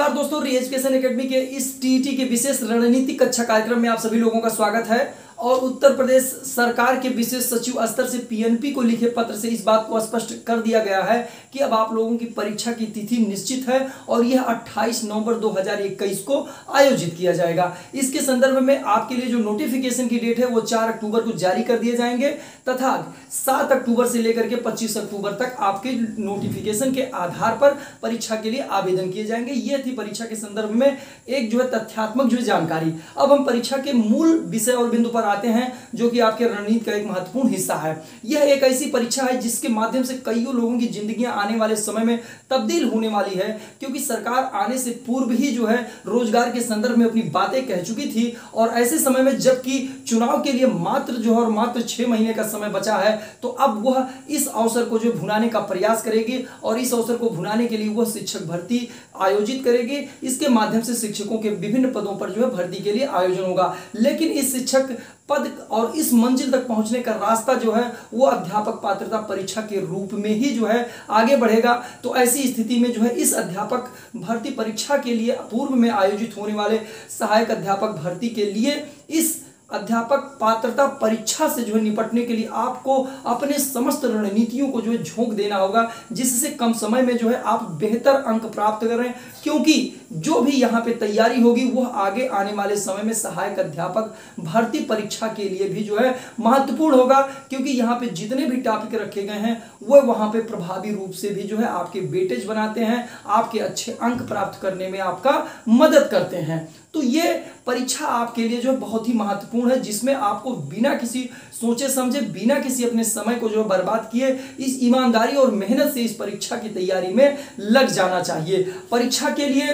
Stop दोस्तों री education academy के इस टीटी के विशेष रणनीतिक कक्षा कार्यक्रम में आप सभी लोगों का स्वागत है और उत्तर प्रदेश सरकार के विशेष सचिव स्तर से पीएनपी को लिखे पत्र से इस बात को स्पष्ट कर दिया गया है कि अब आप लोगों की परीक्षा की तिथि निश्चित है और यह 28 नवंबर 2021 को आयोजित किया जाएगा। इसके संदर्भ में आपके लिए जो नोटिफिकेशन की डेट है, वो 4 अक्टूबर को जारी कर दिए जाएँगे तथा 7 अक्टूबर से लेकर के 25 अक्टूबर तक आपके नोटिफिकेशन के आधार पर परीक्षा के लिए आवेदन किए जाएँगे। ये थी परीक्षा के संदर्भ में एक जो है तथ्यात्मक जो है जानकारी। अब हम परीक्षा के मूल विषय और बिंदु पर आते हैं, जो कि आपके रणनीति का एक महत्वपूर्ण हिस्सा है। यह एक ऐसी परीक्षा है जिसके माध्यम से कईयों लोगों की ज़िंदगी आने वाले समय में तब्दील होने वाली है, क्योंकि सरकार आने से पूर्व ही जो है रोज़गार के संदर्भ में अपनी बातें कह चुकी थी, और ऐसे समय में जबकि चुनाव के लिए मात्र जो है और मात्र छह महीने का समय बचा है तो अब वह इस अवसर को जो भुनाने का प्रयास करेगी, और इस अवसर को भुनाने के लिए वह शिक्षक भर्ती आयोजित करेगी इसके माध्यम से शिक्षकों के विभिन्न पदों पर जो है भर्ती के लिए आयोजन होगा। लेकिन इस शिक्षक पद और इस मंजिल तक पहुँचने का रास्ता जो है, वो अध्यापक पात्रता परीक्षा के रूप में ही जो है आगे बढ़ेगा। तो ऐसी स्थिति में जो है, इस अध्यापक भर्ती परीक्षा के लिए पूर्व में आयोजित होने वाले सहायक अध्यापक भर्ती के लिए इस अध्यापक पात्रता परीक्षा से जो है निपटने के लिए आपको अपने समस्त रणनीतियों को जो है झोंक देना होगा, जिससे कम समय में जो है आप बेहतर अंक प्राप्त कर रहे हैं। क्योंकि जो भी यहाँ पे तैयारी होगी, वह आगे आने वाले समय में सहायक अध्यापक भर्ती परीक्षा के लिए भी जो है महत्वपूर्ण होगा, क्योंकि यहाँ पे जितने भी टॉपिक रखे गए हैं, वह वहाँ पे प्रभावी रूप से भी जो है आपके बेटेज बनाते हैं, आपके अच्छे अंक प्राप्त करने में आपका मदद करते हैं। तो ये परीक्षा आपके लिए जो है बहुत ही महत्वपूर्ण है, जिसमें आपको बिना किसी सोचे समझे, बिना किसी अपने समय को जो है बर्बाद किए, इस ईमानदारी और मेहनत से इस परीक्षा की तैयारी में लग जाना चाहिए। परीक्षा के लिए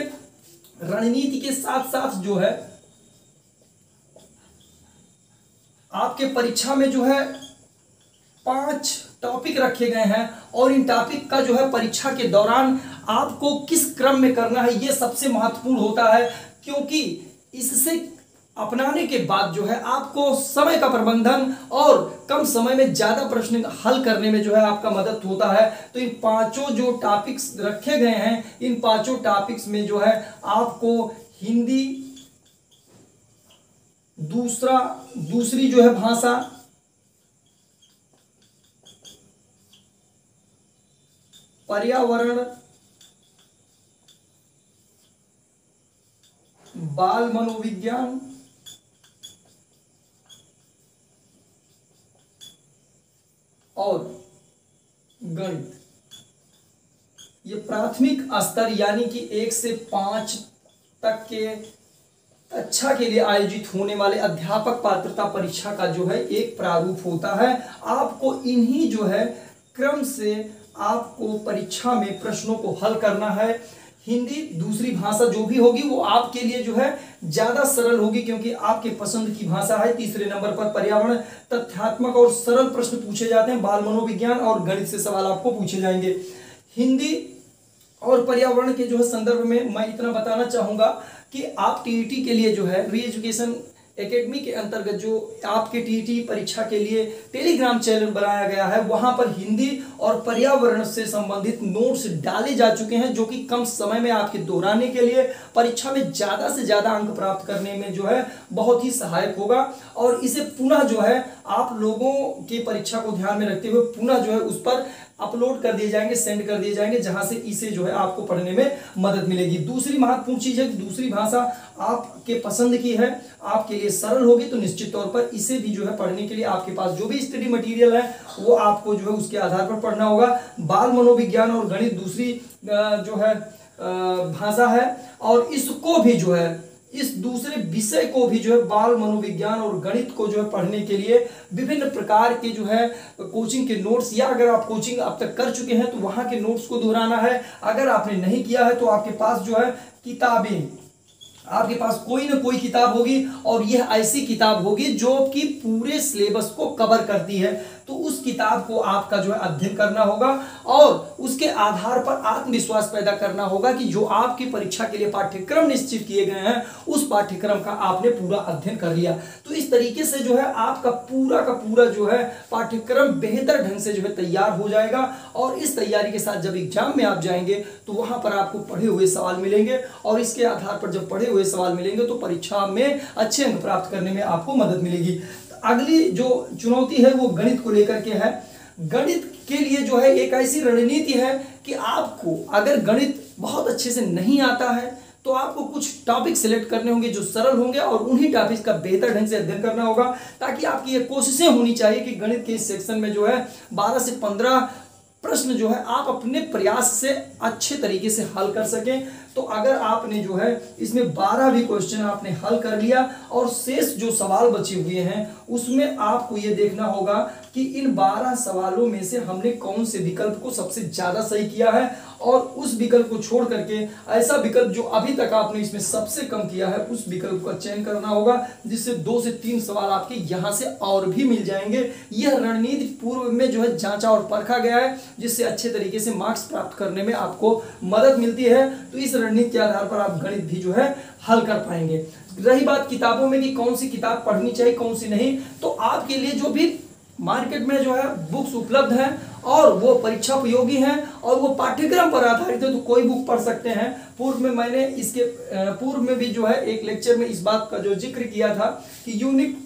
रणनीति के साथ साथ जो है, आपके परीक्षा में जो है पाँच टॉपिक रखे गए हैं और इन टॉपिक का जो है परीक्षा के दौरान आपको किस क्रम में करना है यह सबसे महत्वपूर्ण होता है। क्योंकि इससे अपनाने के बाद जो है आपको समय का प्रबंधन और कम समय में ज़्यादा प्रश्न हल करने में जो है आपका मदद होता है। तो इन पाँचों जो टॉपिक्स रखे गए हैं, इन पाँचों टॉपिक्स में जो है आपको हिंदी, दूसरा, दूसरी जो है भाषा, पर्यावरण बाल मनोविज्ञान और गणित। ये प्राथमिक स्तर यानी कि एक से पाँच तक के कक्षा के लिए आयोजित होने वाले अध्यापक पात्रता परीक्षा का जो है एक प्रारूप होता है। आपको इन्हीं जो है क्रम से आपको परीक्षा में प्रश्नों को हल करना है। हिंदी दूसरी भाषा जो भी होगी वो आपके लिए जो है ज़्यादा सरल होगी क्योंकि आपके पसंद की भाषा है। तीसरे नंबर पर पर्यावरण, तथ्यात्मक और सरल प्रश्न पूछे जाते हैं। बाल मनोविज्ञान और गणित से सवाल आपको पूछे जाएँगे। हिंदी और पर्यावरण के जो है संदर्भ में मैं इतना बताना चाहूँगा कि आप टीईटी के लिए जो है री एजुकेशन एकेडमी के अंतर्गत जो आपके टीटी परीक्षा के लिए टेलीग्राम चैनल बनाया गया है। वहाँ पर हिंदी और पर्यावरण से संबंधित नोट्स डाले जा चुके हैं जो कि कम समय में आपके दोहराने के लिए परीक्षा में ज़्यादा से ज़्यादा अंक प्राप्त करने में जो है बहुत ही सहायक होगा। और इसे पुनः जो है आप लोगों की परीक्षा को ध्यान में रखते हुए पुनः जो है उस पर अपलोड कर दिए जाएँगे सेंड कर दिए जाएँगे, जहाँ से इसे जो है आपको पढ़ने में मदद मिलेगी। दूसरी महत्वपूर्ण चीज़ है दूसरी भाषा आपके पसंद की है, आपके लिए सरल होगी तो निश्चित तौर पर इसे भी जो है पढ़ने के लिए आपके पास जो भी स्टडी मटेरियल है, वो आपको जो है उसके आधार पर पढ़ना होगा। बाल मनोविज्ञान और गणित दूसरी जो है भाषा है, और इसको भी जो है, इस दूसरे विषय को भी जो है बाल मनोविज्ञान और गणित को जो है पढ़ने के लिए विभिन्न प्रकार के जो है कोचिंग के नोट्स या अगर आप कोचिंग अब तक कर चुके हैं तो वहाँ के नोट्स को दोहराना है। अगर आपने नहीं किया है तो आपके पास जो है किताबें आपके पास कोई ना कोई किताब होगी और यह ऐसी किताब होगी जो कि पूरे सिलेबस को कवर करती है। तो उस किताब को आपका जो है अध्ययन करना होगा और उसके आधार पर आत्मविश्वास पैदा करना होगा कि जो आपकी परीक्षा के लिए पाठ्यक्रम निश्चित किए गए हैं, उस पाठ्यक्रम का आपने पूरा अध्ययन कर लिया। तो इस तरीके से जो है आपका पूरा का पूरा जो है पाठ्यक्रम बेहतर ढंग से जो है तैयार हो जाएगा और इस तैयारी के साथ जब एग्ज़ाम में आप जाएँगे तो वहाँ पर आपको पढ़े हुए सवाल मिलेंगे और इसके आधार पर जब पढ़े हुए सवाल मिलेंगे तो परीक्षा में अच्छे अंक प्राप्त करने में आपको मदद मिलेगी। अगली जो चुनौती है वो गणित को लेकर के है। गणित के लिए जो है एक ऐसी रणनीति है कि आपको अगर गणित बहुत अच्छे से नहीं आता है तो आपको कुछ टॉपिक सेलेक्ट करने होंगे जो सरल होंगे और उन्हीं टॉपिक का बेहतर ढंग से अध्ययन करना होगा, ताकि आपकी ये कोशिशें होनी चाहिए कि गणित के इस सेक्शन में जो है 12 से 15 प्रश्न जो है, आप अपने प्रयास से अच्छे तरीके से हल कर सकें। तो अगर आपने जो है, इसमें 12 भी क्वेश्चन आपने हल कर लिया, और शेष जो सवाल बचे हुए हैं, उसमें आपको ये देखना होगा कि इन 12 सवालों में से हमने कौन से विकल्प को सबसे ज़्यादा सही किया है और उस विकल्प को छोड़ करके ऐसा विकल्प जो अभी तक आपने इसमें सबसे कम किया है, उस विकल्प का चयन करना होगा, जिससे दो से तीन सवाल आपके यहाँ से और भी मिल जाएँगे। यह रणनीति पूर्व में जो है जांचा और परखा गया है, जिससे अच्छे तरीके से मार्क्स प्राप्त करने में आपको मदद मिलती है। तो इस रणनीति के आधार पर आप गणित भी जो है हल कर पाएँगे। रही बात किताबों में कि कौन सी किताब पढ़नी चाहिए, कौन सी नहीं तो आपके लिए जो भी मार्केट में जो है बुक्स उपलब्ध हैं और वो परीक्षा उपयोगी हैं और वो पाठ्यक्रम पर आधारित है तो कोई बुक पढ़ सकते हैं। पूर्व में मैंने इसके पूर्व में भी जो है, एक लेक्चर में इस बात का जो ज़िक्र किया था कि यूनिक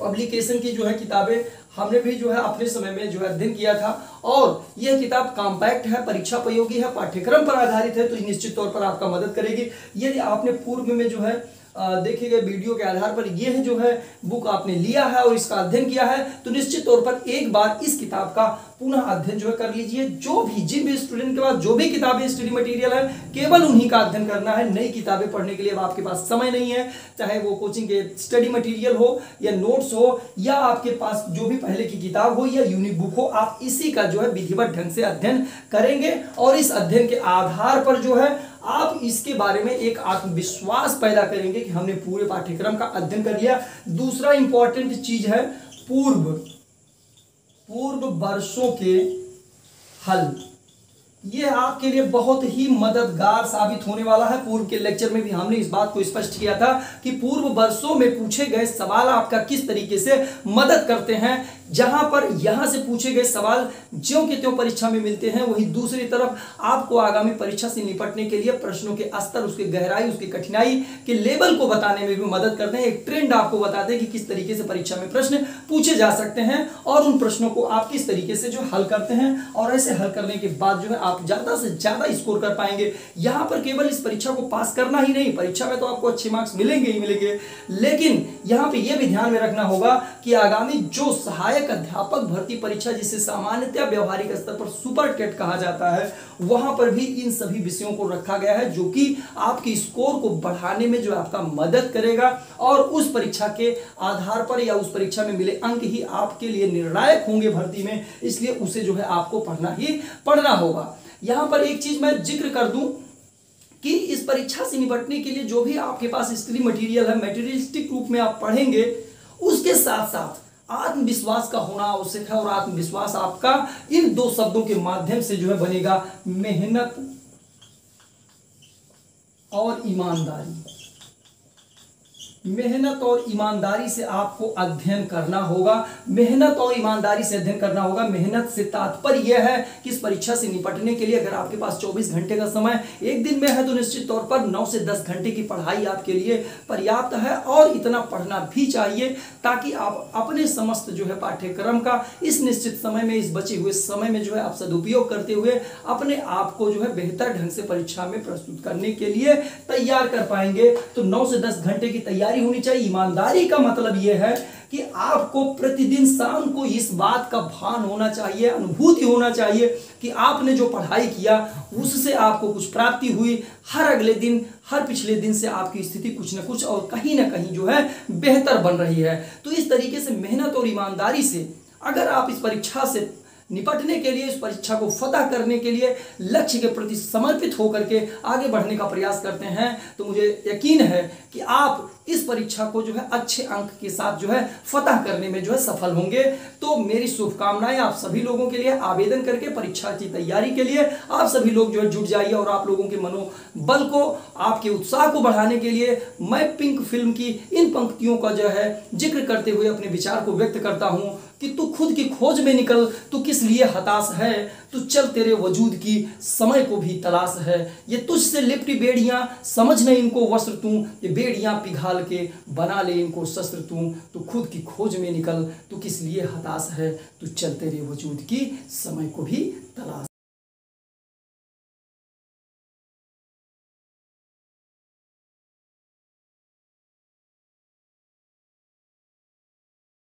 पब्लिकेशन की जो है किताबें हमने भी जो है, अपने समय में जो है अध्ययन किया था और यह किताब कॉम्पैक्ट है, परीक्षा उपयोगी है, पाठ्यक्रम पर आधारित है तो निश्चित तौर पर आपका मदद करेगी। यदि आपने पूर्व में जो है देखे गए वीडियो के आधार पर यह जो है, बुक आपने लिया है और इसका अध्ययन किया है तो निश्चित तौर पर एक बार इस किताब का पुनः अध्ययन जो है कर लीजिए। जो भी, जिन भी स्टूडेंट के पास, जो भी किताबें स्टडी मटेरियल है, केवल उन्हीं का अध्ययन करना है। नई किताबें पढ़ने के लिए अब आपके पास समय नहीं है, चाहे वो कोचिंग के स्टडी मटेरियल हो या नोट्स हो, या आपके पास जो भी पहले की किताब हो या यूनिक बुक हो, आप इसी का जो है विधिवत ढंग से अध्ययन करेंगे और इस अध्ययन के आधार पर जो है आप इसके बारे में एक आत्मविश्वास पैदा करेंगे कि हमने पूरे पाठ्यक्रम का अध्ययन कर लिया। दूसरा इंपॉर्टेंट चीज़ है पूर्व पूर्व वर्षों के हल। ये आपके लिए बहुत ही मददगार साबित होने वाला है। पूर्व के लेक्चर में भी हमने इस बात को स्पष्ट किया था कि पूर्व वर्षों में पूछे गए सवाल आपका किस तरीके से मदद करते हैं जहाँ पर यहाँ से पूछे गए सवाल ज्यो के त्यों परीक्षा में मिलते हैं, वही दूसरी तरफ़ आपको आगामी परीक्षा से निपटने के लिए प्रश्नों के स्तर, उसकी गहराई, उसकी कठिनाई के लेवल को बताने में भी मदद करते हैं। एक ट्रेंड आपको बताते हैं कि किस तरीके से परीक्षा में प्रश्न पूछे जा सकते हैं और उन प्रश्नों को आप किस तरीके से जो हल करते हैं और ऐसे हल करने के बाद जो है आप ज़्यादा से ज़्यादा स्कोर कर पाएँगे। यहाँ पर केवल इस परीक्षा को पास करना ही नहीं, परीक्षा में तो आपको अच्छे मार्क्स मिलेंगे ही मिलेंगे। लेकिन यहाँ पर यह भी ध्यान में रखना होगा कि आगामी जो सहायक सहायक अध्यापक भर्ती परीक्षा जिसे सामान्यतः व्यवहारिक स्तर पर सुपर टेट कहा जाता है, वहाँ पर भी इन सभी विषयों को रखा गया है जो कि आपके स्कोर को बढ़ाने में जो आपका मदद करेगा और उस परीक्षा के आधार पर या उस परीक्षा में मिले अंक ही आपके लिए निर्णायक होंगे भर्ती में, इसलिए उसे जो है आपको पढ़ना ही पढ़ना होगा। यहाँ पर एक चीज़ मैं ज़िक्र कर दूँ कि इस परीक्षा से निपटने के लिए जो भी आपके पास स्टडी मटेरियल है मेटेरियलिस्टिक रूप में आप पढ़ेंगे, उसके साथ साथ आत्मविश्वास का होना आवश्यक है और आत्मविश्वास आपका इन दो शब्दों के माध्यम से जो है बनेगा मेहनत और ईमानदारी। मेहनत और ईमानदारी से आपको अध्ययन करना होगा। मेहनत और ईमानदारी से अध्ययन करना होगा। मेहनत से तात्पर्य यह है कि इस परीक्षा से निपटने के लिए अगर आपके पास 24 घंटे का समय एक दिन में है तो निश्चित तौर पर 9 से 10 घंटे की पढ़ाई आपके लिए पर्याप्त है और इतना पढ़ना भी चाहिए ताकि आप अपने समस्त जो है पाठ्यक्रम का इस निश्चित समय में, इस बचे हुए समय में जो है आप सदुपयोग करते हुए अपने आप को जो है बेहतर ढंग से परीक्षा में प्रस्तुत करने के लिए तैयार कर पाएँगे। तो नौ से दस घंटे की तैयारी ईमानदारी होनी चाहिए। ईमानदारी का मतलब यह है कि आपको प्रतिदिन शाम को इस बात का भान होना चाहिए, अनुभूति होना चाहिए कि आपने जो पढ़ाई किया, उससे आपको कुछ प्राप्ति हुई। हर अगले दिन, हर पिछले दिन से आपकी स्थिति कुछ ना कुछ और कहीं ना कहीं जो है बेहतर बन रही है। तो इस तरीके से मेहनत और ईमानदारी से अगर आप इस परीक्षा से निपटने के लिए, इस परीक्षा को फतह करने के लिए, लक्ष्य के प्रति समर्पित होकर के आगे बढ़ने का प्रयास करते हैं। तो मुझे यकीन है कि आप इस परीक्षा को जो है, अच्छे अंक के साथ जो है, फतह करने में जो है, सफल होंगे। तो मेरी शुभकामनाएँ आप सभी लोगों के लिए, आवेदन करके परीक्षा की तैयारी के लिए। आप सभी लोग जो है, जुट जाइए और आप लोगों के मनोबल को, आपके उत्साह को बढ़ाने के लिए मैं पिंक फ़िल्म की इन पंक्तियों का जो है, ज़िक्र करते हुए अपने विचार को व्यक्त करता हूँ। कि तू खुद की खोज में निकल, तू किस लिए हताश है? तू चल तेरे वजूद की, समय को भी तलाश है। ये तुझसे लिपटी बेड़ियाँ, समझ नहीं इनको वस्त्र तू। ये बेड़ियाँ पिघाल के बना ले इनको शस्त्र तू। तू खुद की खोज में निकल, तू किस लिए हताश है? तू चल तेरे वजूद की, समय को भी तलाश